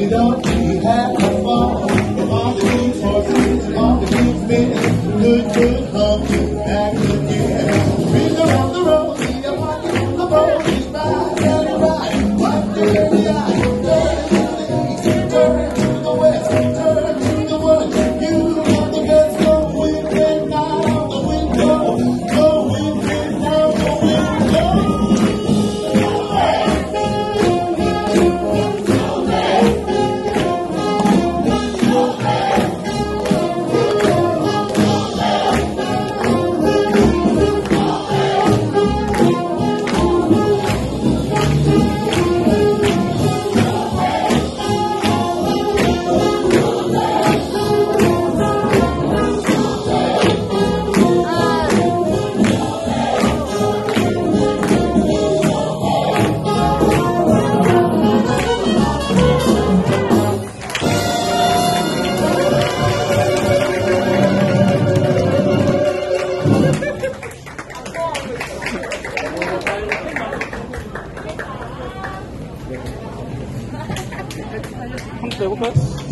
you don't. 他们舍不